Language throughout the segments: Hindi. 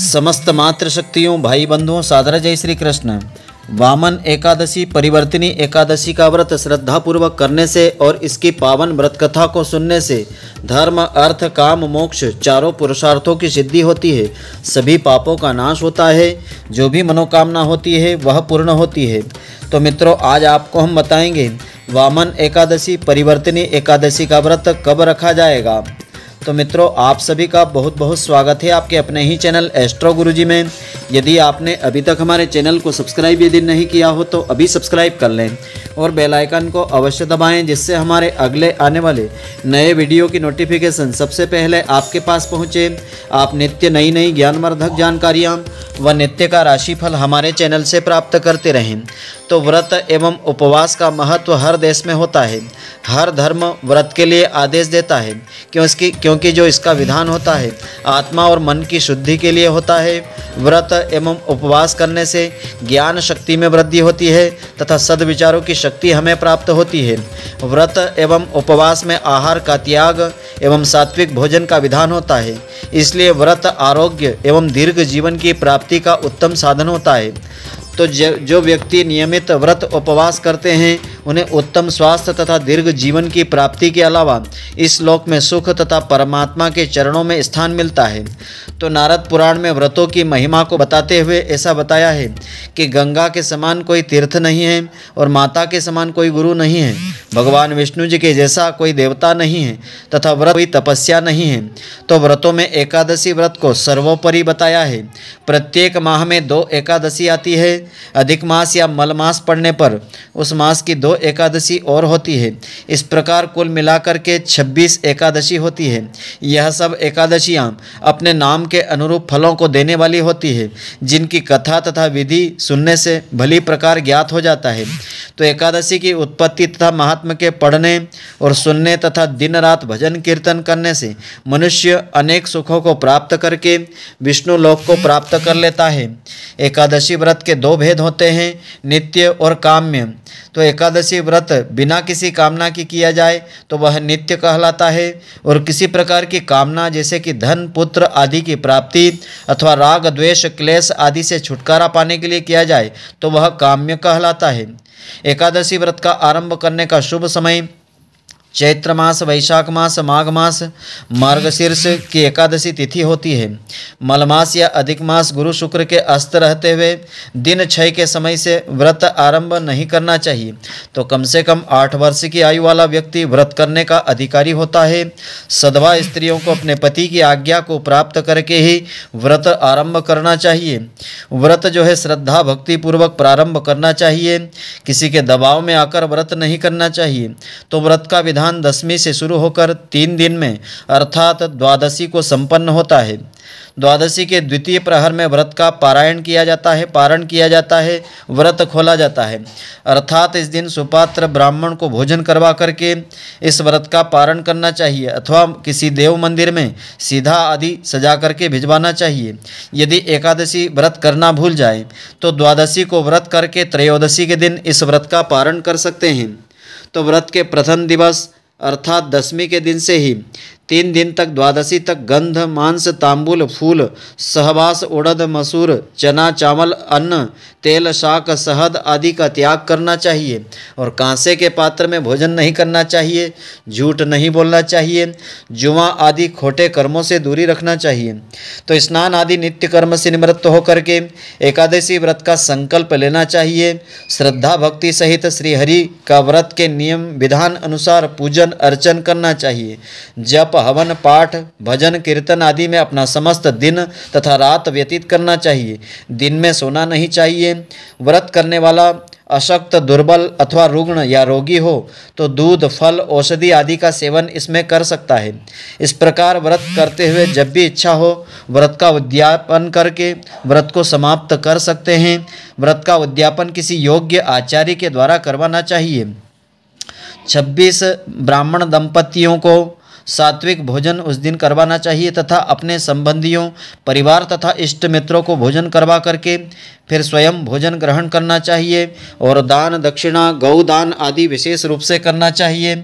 समस्त मातृशक्तियों भाई बंधुओं सादर जय श्री कृष्ण वामन एकादशी, परिवर्तनी एकादशी का व्रत श्रद्धा पूर्वक करने से और इसकी पावन व्रत कथा को सुनने से धर्म, अर्थ, काम, मोक्ष चारों पुरुषार्थों की सिद्धि होती है। सभी पापों का नाश होता है। जो भी मनोकामना होती है, वह पूर्ण होती है। तो मित्रों, आज आपको हम बताएँगे, वामन एकादशी, परिवर्तनी एकादशी का व्रत कब रखा जाएगा? तो मित्रों, आप सभी का बहुत बहुत स्वागत है आपके अपने ही चैनल एस्ट्रो गुरुजी में। यदि आपने अभी तक हमारे चैनल को सब्सक्राइब यदि नहीं किया हो तो अभी सब्सक्राइब कर लें और बेल आइकन को अवश्य दबाएँ, जिससे हमारे अगले आने वाले नए वीडियो की नोटिफिकेशन सबसे पहले आपके पास पहुँचे। आप नित्य नई नई ज्ञानवर्धक जानकारियाँ व नित्य का राशिफल हमारे चैनल से प्राप्त करते रहें। तो व्रत एवं उपवास का महत्व हर देश में होता है। हर धर्म व्रत के लिए आदेश देता है क्योंकि क्योंकि जो इसका विधान होता है, आत्मा और मन की शुद्धि के लिए होता है। व्रत एवं उपवास करने से ज्ञान शक्ति में वृद्धि होती है, तथा सद्विचारों की शक्ति हमें प्राप्त होती है। व्रत एवं उपवास में आहार का त्याग एवं सात्विक भोजन का विधान होता है। इसलिए व्रत आरोग्य एवं दीर्घ जीवन की प्राप्ति का उत्तम साधन होता है। तो जो व्यक्ति नियमित व्रत उपवास करते हैं उन्हें उत्तम स्वास्थ्य तथा दीर्घ जीवन की प्राप्ति के अलावा इस लोक में सुख तथा परमात्मा के चरणों में स्थान मिलता है। तो नारद पुराण में व्रतों की महिमा को बताते हुए ऐसा बताया है कि गंगा के समान कोई तीर्थ नहीं है और माता के समान कोई गुरु नहीं है। भगवान विष्णु जी के जैसा कोई देवता नहीं है तथा व्रत कोई तपस्या नहीं है। तो व्रतों में एकादशी व्रत को सर्वोपरि बताया है। प्रत्येक माह में दो एकादशी आती है। अधिक मास या मल मास पड़ने पर उस मास की दो एकादशी और होती है। इस प्रकार कुल मिलाकर के 26 एकादशी होती है। यह सब एकादशियाँ अपने नाम के अनुरूप फलों को देने वाली होती है, जिनकी कथा तथा विधि सुनने से भली प्रकार ज्ञात हो जाता है। तो एकादशी की उत्पत्ति तथा महात्मा के पढ़ने और सुनने तथा दिन रात भजन कीर्तन करने से मनुष्य अनेक सुखों को प्राप्त करके विष्णु लोक को प्राप्त कर लेता है। एकादशी व्रत के दो भेद होते हैं, नित्य और काम्य। तो एकादशी व्रत बिना किसी कामना की किया जाए तो वह नित्य कहलाता है। और किसी प्रकार की कामना, जैसे कि धन, पुत्र आदि की प्राप्ति अथवा राग, द्वेष, क्लेश आदि से छुटकारा पाने के लिए किया जाए तो वह काम्य कहलाता है। एकादशी व्रत का आरंभ करने का शुभ समय चैत्र मास, वैशाख मास, माघ मास मार्गशीर्ष की एकादशी तिथि होती है। मलमास या अधिक मास गुरु शुक्र के अस्त रहते हुए दिन छः के समय से व्रत आरंभ नहीं करना चाहिए। तो कम से कम आठ वर्ष की आयु वाला व्यक्ति व्रत करने का अधिकारी होता है। सदवा स्त्रियों को अपने पति की आज्ञा को प्राप्त करके ही व्रत आरंभ करना चाहिए। व्रत जो है श्रद्धा, भक्तिपूर्वक प्रारंभ करना चाहिए। किसी के दबाव में आकर व्रत नहीं करना चाहिए। तो व्रत का विधान विधान दसवीं से शुरू होकर तीन दिन में, अर्थात द्वादशी को संपन्न होता है। द्वादशी के द्वितीय प्रहर में व्रत का पारायण किया जाता है, पारण किया जाता है, व्रत खोला जाता है। अर्थात इस दिन सुपात्र ब्राह्मण को भोजन करवा करके इस व्रत का पारण करना चाहिए, अथवा किसी देव मंदिर में सीधा आदि सजा करके भिजवाना चाहिए। यदि एकादशी व्रत करना भूल जाए तो द्वादशी को व्रत करके त्रयोदशी के दिन इस व्रत का पारण कर सकते हैं। तो व्रत के प्रथम दिवस अर्थात दसवीं के दिन से ही तीन दिन तक द्वादशी तक गंध, मांस, तांबुल, फूल, सहवास, उड़द, मसूर, चना, चावल, अन्न, तेल, शाक, शहद आदि का त्याग करना चाहिए और कांसे के पात्र में भोजन नहीं करना चाहिए, झूठ नहीं बोलना चाहिए, जुआ आदि खोटे कर्मों से दूरी रखना चाहिए। तो स्नान आदि नित्य कर्म से निवृत्त होकर के एकादशी व्रत का संकल्प लेना चाहिए। श्रद्धा भक्ति सहित श्रीहरि का व्रत के नियम, विधान अनुसार पूजन, अर्चन करना चाहिए। जप हवन, पाठ, भजन, कीर्तन आदि में अपना समस्त दिन तथा रात व्यतीत करना चाहिए। दिन में सोना नहीं चाहिए। व्रत करने वाला अशक्त, दुर्बल अथवा रुग्ण या रोगी हो तो दूध, फल, औषधि आदि का सेवन इसमें कर सकता है। इस प्रकार व्रत करते हुए जब भी इच्छा हो, व्रत का उद्यापन करके व्रत को समाप्त कर सकते हैं। व्रत का उद्यापन किसी योग्य आचार्य के द्वारा करवाना चाहिए। छब्बीस ब्राह्मण दंपतियों को सात्विक भोजन उस दिन करवाना चाहिए तथा अपने संबंधियों, परिवार तथा इष्ट मित्रों को भोजन करवा करके फिर स्वयं भोजन ग्रहण करना चाहिए और दान, दक्षिणा, गौदान आदि विशेष रूप से करना चाहिए।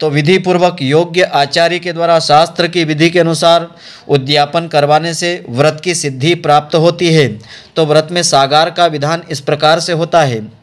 तो विधि पूर्वक योग्य आचार्य के द्वारा शास्त्र की विधि के अनुसार उद्यापन करवाने से व्रत की सिद्धि प्राप्त होती है। तो व्रत में सागार का विधान इस प्रकार से होता है।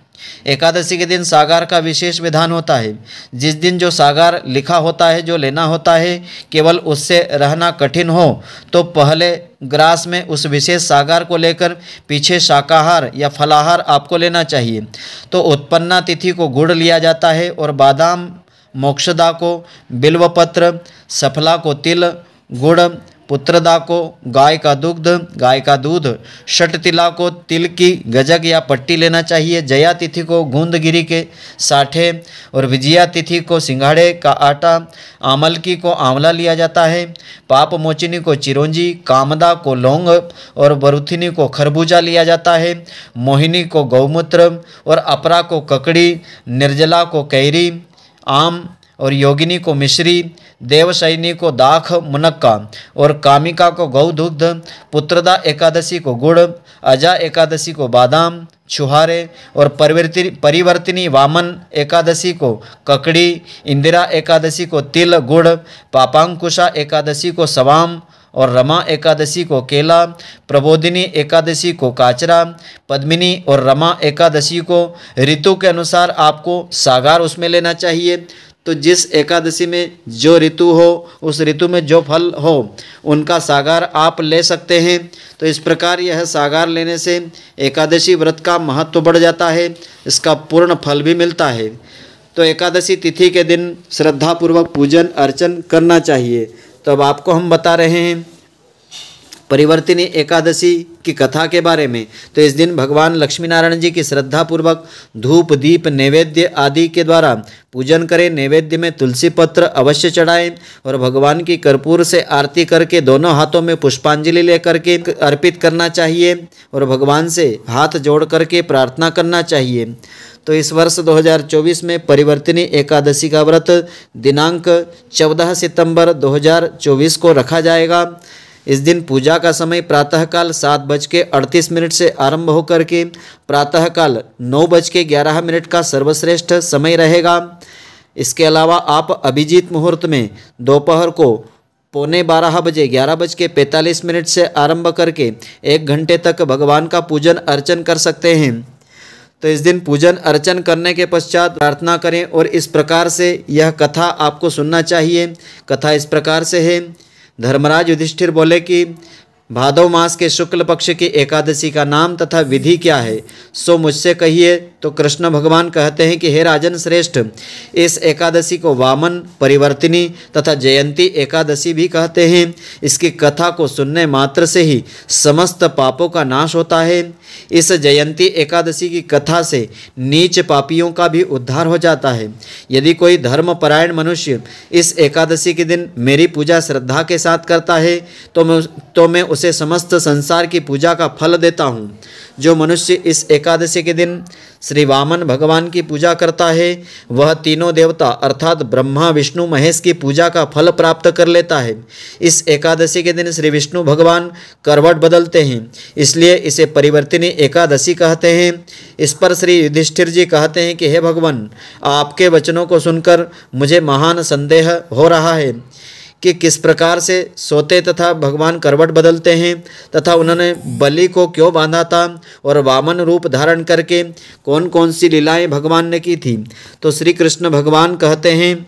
एकादशी के दिन सागार का विशेष विधान होता है। जिस दिन जो सागार लिखा होता है, जो लेना होता है, केवल उससे रहना कठिन हो तो पहले ग्रास में उस विशेष सागार को लेकर पीछे शाकाहार या फलाहार आपको लेना चाहिए। तो उत्पन्ना तिथि को गुड़ लिया जाता है और बादाम, मोक्षदा को बिल्वपत्र, सफला को तिल, गुड़ पुत्रदा को, गाय का दुग्ध, गाय का दूध षटतिला को तिल की गजक या पट्टी लेना चाहिए, जया तिथि को गूंदगिरी के साठे, और विजया तिथि को सिंघाड़े का आटा आमलकी को आंवला लिया जाता है, पाप मोचिनी को चिरौंजी, कामदा को लौंग, और बरुथिनी को खरबूजा लिया जाता है, मोहिनी को गौमूत्र, और अपरा को ककड़ी, निर्जला को कैरी, आम, और योगिनी को मिश्री देवशैनी को दाख मुनक्का और कामिका को गौ दुग्ध पुत्रदा एकादशी को गुड़, अजा एकादशी को बादाम, छुहारे और परिवर्ति, परिवर्तिनी वामन एकादशी को ककड़ी, इंदिरा एकादशी को तिल गुड़, पापांकुशा एकादशी को सवाम और रमा एकादशी को केला, प्रबोधिनी एकादशी को काचरा, पद्मिनी और रमा एकादशी को ऋतु के अनुसार आपको सागार उसमें लेना चाहिए। तो जिस एकादशी में जो ऋतु हो, उस ऋतु में जो फल हो, उनका सागार आप ले सकते हैं। तो इस प्रकार यह सागार लेने से एकादशी व्रत का महत्व बढ़ जाता है, इसका पूर्ण फल भी मिलता है। तो एकादशी तिथि के दिन श्रद्धापूर्वक पूजन अर्चन करना चाहिए। तो अब आपको हम बता रहे हैं परिवर्तिनी एकादशी की कथा के बारे में। तो इस दिन भगवान लक्ष्मी नारायण जी की श्रद्धा पूर्वक धूप, दीप, नैवेद्य आदि के द्वारा पूजन करें। नैवेद्य में तुलसी पत्र अवश्य चढ़ाएँ और भगवान की कर्पूर से आरती करके दोनों हाथों में पुष्पांजलि लेकर के अर्पित करना चाहिए और भगवान से हाथ जोड़ करके प्रार्थना करना चाहिए। तो इस वर्ष 2024 में परिवर्तनी एकादशी का व्रत दिनांक 14 सितंबर 2024 को रखा जाएगा। इस दिन पूजा का समय प्रातःकाल सात बज के अड़तीस मिनट से आरंभ होकर के प्रातःकाल नौ बज के ग्यारह मिनट का सर्वश्रेष्ठ समय रहेगा। इसके अलावा आप अभिजीत मुहूर्त में दोपहर को पौने बारह बजे ग्यारह बज के पैंतालीस मिनट से आरंभ करके एक घंटे तक भगवान का पूजन अर्चन कर सकते हैं। तो इस दिन पूजन अर्चन करने के पश्चात प्रार्थना करें और इस प्रकार से यह कथा आपको सुनना चाहिए। कथा इस प्रकार से है धर्मराज युधिष्ठिर बोले कि भादव मास के शुक्ल पक्ष की एकादशी का नाम तथा विधि क्या है? सो मुझसे कहिए तो कृष्ण भगवान कहते हैं कि, हे राजन श्रेष्ठ, इस एकादशी को वामन, परिवर्तिनी तथा जयंती एकादशी भी कहते हैं। इसकी कथा को सुनने मात्र से ही समस्त पापों का नाश होता है। इस जयंती एकादशी की कथा से नीच पापियों का भी उद्धार हो जाता है। यदि कोई धर्मपरायण मनुष्य इस एकादशी के दिन मेरी पूजा श्रद्धा के साथ करता है तो मैं तो मैं उसे समस्त संसार की पूजा का फल देता हूँ। जो मनुष्य इस एकादशी के दिन श्री वामन भगवान की पूजा करता है, वह तीनों देवता अर्थात ब्रह्मा, विष्णु, महेश की पूजा का फल प्राप्त कर लेता है। इस एकादशी के दिन श्री विष्णु भगवान करवट बदलते हैं। इसलिए इसे परिवर्तनी एकादशी कहते हैं। इस पर श्री युधिष्ठिर जी कहते हैं कि, हे भगवान, आपके वचनों को सुनकर मुझे महान संदेह हो रहा है। कि किस प्रकार से सोते तथा भगवान करवट बदलते हैं, तथा उन्होंने बलि को क्यों बांधा था और वामन रूप धारण करके कौन कौन सी लीलाएँ भगवान ने की थी। तो श्री कृष्ण भगवान कहते हैं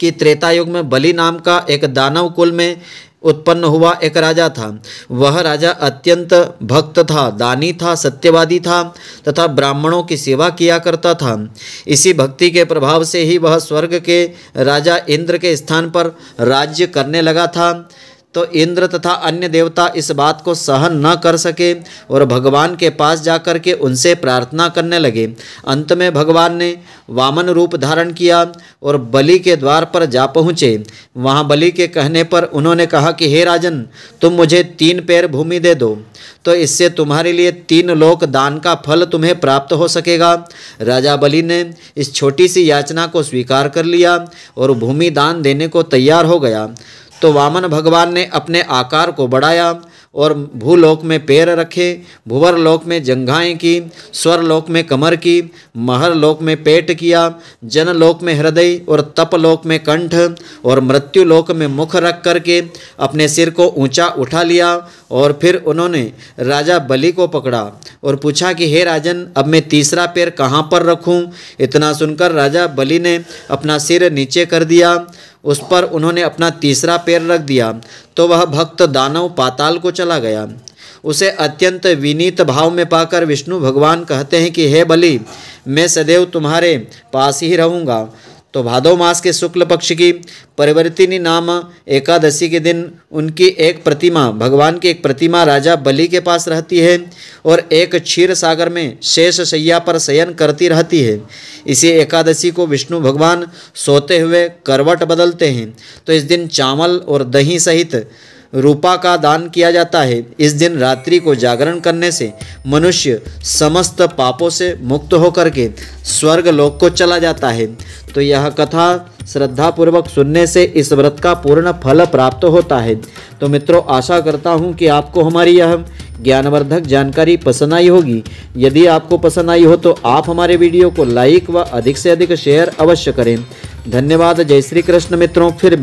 कि त्रेता युग में बलि नाम का एक दानव कुल में उत्पन्न हुआ एक राजा था। वह राजा अत्यंत भक्त था, दानी था, सत्यवादी था तथा ब्राह्मणों की सेवा किया करता था। इसी भक्ति के प्रभाव से ही वह स्वर्ग के राजा इंद्र के स्थान पर राज्य करने लगा था। तो इंद्र तथा अन्य देवता इस बात को सहन न कर सके और भगवान के पास जाकर के उनसे प्रार्थना करने लगे। अंत में भगवान ने वामन रूप धारण किया और बलि के द्वार पर जा पहुँचे। वहाँ बलि के कहने पर उन्होंने कहा कि, हे राजन, तुम मुझे तीन पैर भूमि दे दो तो इससे तुम्हारे लिए तीन लोक दान का फल तुम्हें प्राप्त हो सकेगा। राजा बलि ने इस छोटी सी याचना को स्वीकार कर लिया और भूमि दान देने को तैयार हो गया। तो वामन भगवान ने अपने आकार को बढ़ाया और भूलोक में पैर रखे, भुवर लोक में जंघाएँ की, स्वर लोक में कमर की, महर लोक में पेट किया, जन लोक में हृदय और तप लोक में कंठ और मृत्यु लोक में मुख रख करके अपने सिर को ऊँचा उठा लिया और फिर उन्होंने राजा बलि को पकड़ा और पूछा कि, हे राजन, अब मैं तीसरा पैर कहाँ पर रखूँ? इतना सुनकर राजा बलि ने अपना सिर नीचे कर दिया उस पर उन्होंने अपना तीसरा पैर रख दिया तो वह भक्त दानव पाताल को चला गया। उसे अत्यंत विनीत भाव में पाकर विष्णु भगवान कहते हैं कि, हे बलि, मैं सदैव तुम्हारे पास ही रहूँगा। तो भादव मास के शुक्ल पक्ष की परिवर्तिनी नाम एकादशी के दिन उनकी एक प्रतिमा, भगवान की एक प्रतिमा राजा बलि के पास रहती है और एक क्षीर सागर में शेष सैया पर शयन करती रहती है। इसी एकादशी को विष्णु भगवान सोते हुए करवट बदलते हैं। तो इस दिन चावल और दही सहित रूपा का दान किया जाता है। इस दिन रात्रि को जागरण करने से मनुष्य समस्त पापों से मुक्त होकर के स्वर्ग लोक को चला जाता है। तो यह कथा श्रद्धापूर्वक सुनने से इस व्रत का पूर्ण फल प्राप्त होता है। तो मित्रों, आशा करता हूँ कि आपको हमारी यह ज्ञानवर्धक जानकारी पसंद आई होगी। यदि आपको पसंद आई हो तो आप हमारे वीडियो को लाइक व अधिक से अधिक शेयर अवश्य करें। धन्यवाद। जय श्री कृष्ण मित्रों, फिर